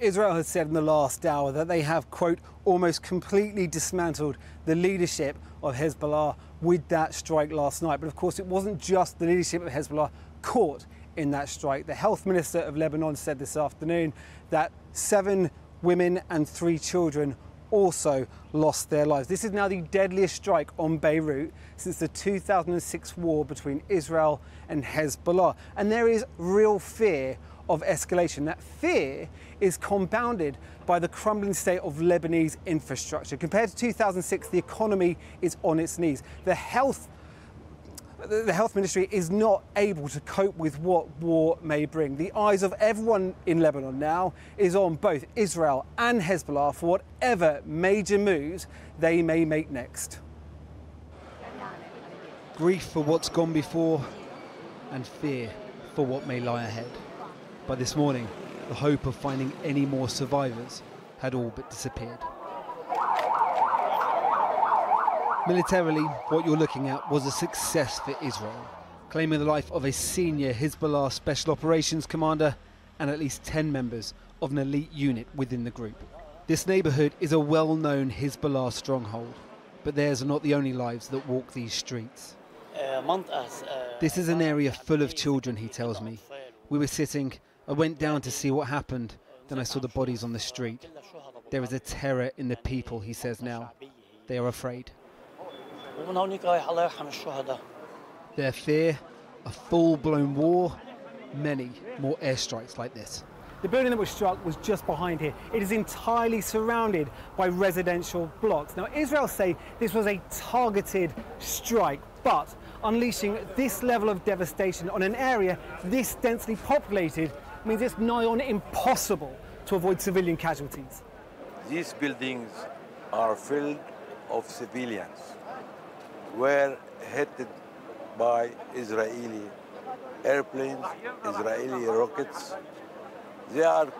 Israel has said in the last hour that they have, quote, almost completely dismantled the leadership of Hezbollah with that strike last night. But of course, it wasn't just the leadership of Hezbollah caught in that strike. The health minister of Lebanon said this afternoon that seven women and three children also lost their lives. This is now the deadliest strike on Beirut since the 2006 war between Israel and Hezbollah. And there is real fear of escalation. That fear is compounded by the crumbling state of Lebanese infrastructure. Compared to 2006, the economy is on its knees. The health the health ministry is not able to cope with what war may bring. The eyes of everyone in Lebanon now is on both Israel and Hezbollah for whatever major moves they may make next. Grief for what's gone before and fear for what may lie ahead. By this morning, the hope of finding any more survivors had all but disappeared. Militarily, what you're looking at was a success for Israel, claiming the life of a senior Hezbollah special operations commander and at least 10 members of an elite unit within the group. This neighbourhood is a well known Hezbollah stronghold, but theirs are not the only lives that walk these streets. This is an area full of children, he tells me. We were sitting I went down to see what happened, then I saw the bodies on the street. There is a terror in the people, he says now. They are afraid. Their fear, a full blown war, many more airstrikes like this. The building that was struck was just behind here. It is entirely surrounded by residential blocks. Now, Israel say this was a targeted strike, but unleashing this level of devastation on an area this densely populated means it's nigh on impossible to avoid civilian casualties. These buildings are filled of civilians, were hit by Israeli airplanes, Israeli rockets. They are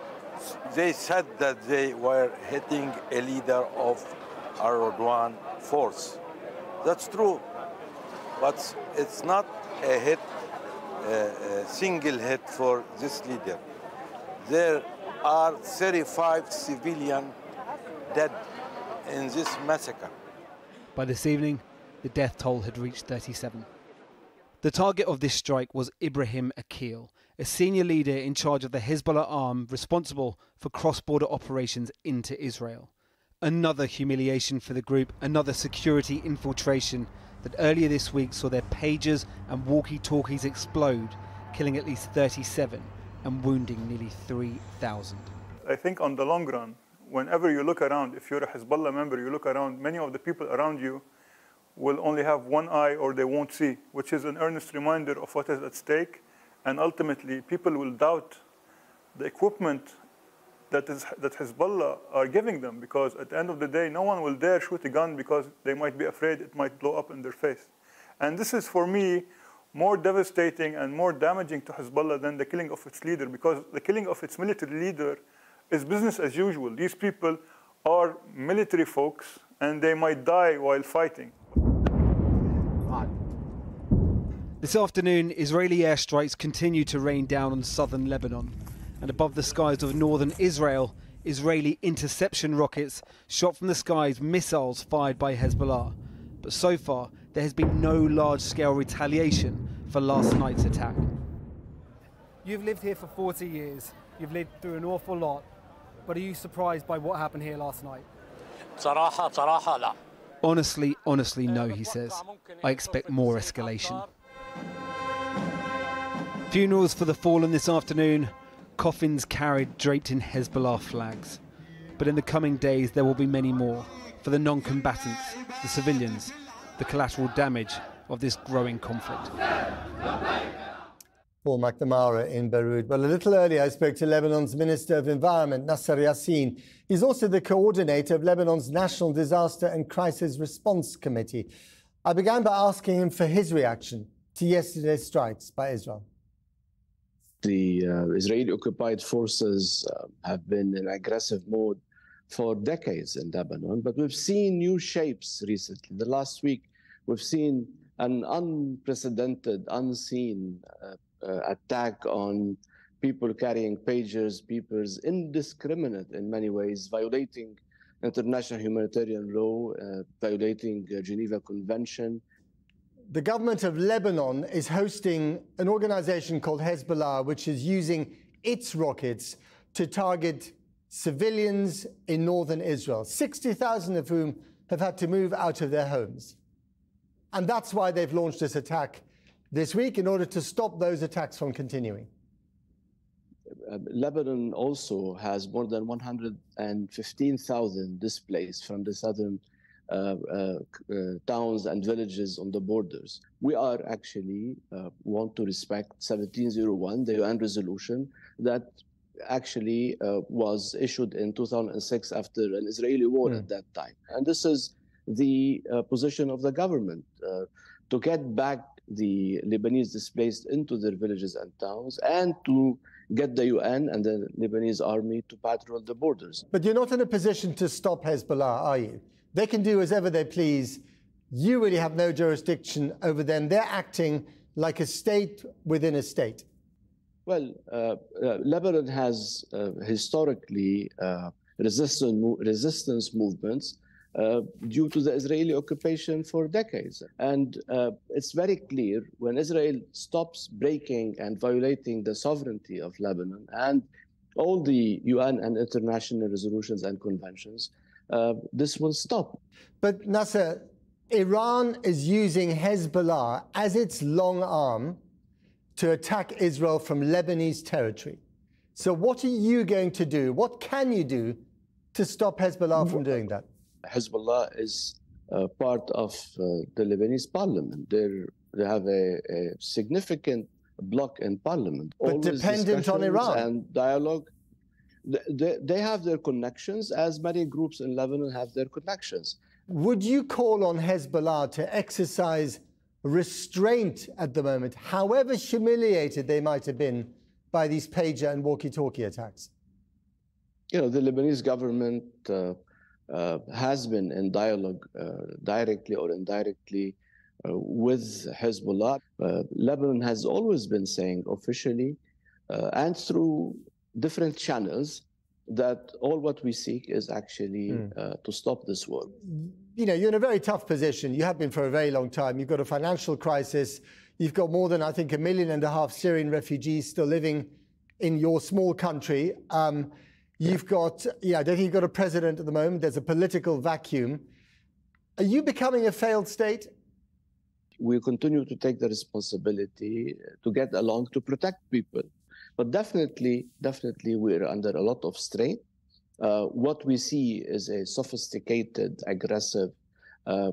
they said that they were hitting a leader of Radwan force. That's true, but it's not a hit a single hit for this leader. There are 35 civilian dead in this massacre. By this evening, the death toll had reached 37. The target of this strike was Ibrahim Aqil, a senior leader in charge of the Hezbollah arm responsible for cross border operations into Israel. Another humiliation for the group, another security infiltration that earlier this week saw their pagers and walkie talkies explode, killing at least 37 and wounding nearly 3,000. I think on the long run, whenever you look around, if you're a Hezbollah member, you look around, many of the people around you will only have one eye or they won't see, which is an earnest reminder of what is at stake. And ultimately, people will doubt the equipment that, is, that Hezbollah are giving them because at the end of the day, no one will dare shoot a gun because they might be afraid it might blow up in their face. And this is, for me, more devastating and more damaging to Hezbollah than the killing of its leader because the killing of its military leader is business as usual. These people are military folks and they might die while fighting. This afternoon, Israeli airstrikes continue to rain down on southern Lebanon and above the skies of northern Israel, Israeli interception rockets shot from the skies missiles fired by Hezbollah. But so far, there has been no large scale retaliation for last night's attack. You've lived here for 40 years, you've lived through an awful lot, but are you surprised by what happened here last night? Honestly, honestly, no, he says. I expect more escalation. Funerals for the fallen this afternoon coffins carried draped in Hezbollah flags. But in the coming days, there will be many more for the non combatants, the civilians, the collateral damage of this growing conflict. Paul McNamara in Beirut. Well, a little earlier, I spoke to Lebanon's Minister of Environment, Nasser Yassin. He's also the coordinator of Lebanon's National Disaster and Crisis Response Committee. I began by asking him for his reaction to yesterday's strikes by Israel the uh, Israeli occupied forces uh, have been in aggressive mode for decades in Lebanon, but we've seen new shapes recently. The last week, we've seen an unprecedented, unseen uh, uh attack on people carrying pagers, beepers, indiscriminate in many ways, violating international humanitarian law, uh, violating uh, Geneva Convention. The government of Lebanon is hosting an organization called Hezbollah, which is using its rockets to target civilians in northern Israel, 60,000 of whom have had to move out of their homes. And that's why they've launched this attack this week in order to stop those attacks from continuing. Uh, Lebanon also has more than 115,000 displaced from the southern towns and villages on the borders. We are actually uh, want to respect 1701, the UN resolution that actually uh, was issued in 2006 after an Israeli war mm. at that time. And this is the position of the government to get back the Lebanese displaced into their villages and towns and to get the UN and the Lebanese army to patrol the borders. But you're not in a position to stop Hezbollah, are you? They can do as ever they please. You really have no jurisdiction over them. They're acting like a state within a state. Well, uh, uh, Lebanon has uh, historically uh, resistance, resistance movements uh, due to the Israeli occupation for decades. And uh, it's very clear when Israel stops breaking and violating the sovereignty of Lebanon and all the UN and international resolutions and conventions, uh, this will stop. But Nasser, Iran is using Hezbollah as its long arm to attack Israel from Lebanese territory. So, what are you going to do? What can you do to stop Hezbollah from doing that? Hezbollah is uh, part of uh, the Lebanese parliament. They're, they have a, a significant block in parliament. But Always dependent on Iran. And dialogue. They, they have their connections, as many groups in Lebanon have their connections. Would you call on Hezbollah to exercise restraint at the moment, however humiliated they might have been by these pager and walkie talkie attacks? You know, the Lebanese government uh, uh, has been in dialogue uh, directly or indirectly uh, with Hezbollah. Lebanon has always been saying officially and through different channels that all what we seek is actually mm. to stop this war. You know, you're in a very tough position. You have been for a very long time. You've got a financial crisis. You've got more than, I think, a million and a half Syrian refugees still living in your small country. Um, You've got, yeah, I don't think you've got a president at the moment. There's a political vacuum. Are you becoming a failed state? We continue to take the responsibility to get along to protect people. But definitely, definitely, we're under a lot of strain. Uh, what we see is a sophisticated, aggressive uh,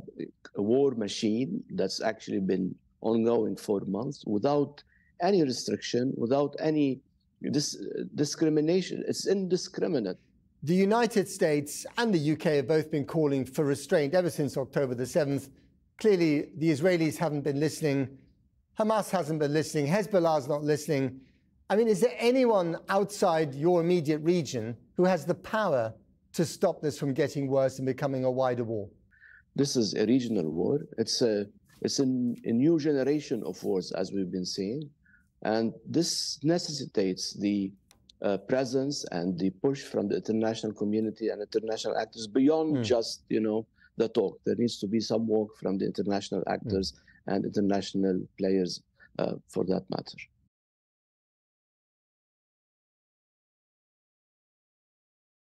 war machine that's actually been ongoing for months without any restriction, without any this discrimination. It's indiscriminate. The United States and the UK have both been calling for restraint ever since October the 7th. Clearly, the Israelis haven't been listening. Hamas hasn't been listening. Hezbollah's not listening. I mean, is there anyone outside your immediate region who has the power to stop this from getting worse and becoming a wider war? This is a regional war. It's a it's a, a new generation of wars, as we've been seeing. And this necessitates the uh, presence and the push from the international community and international actors beyond mm. just, you know, the talk. There needs to be some work from the international actors mm. and international players uh, for that matter.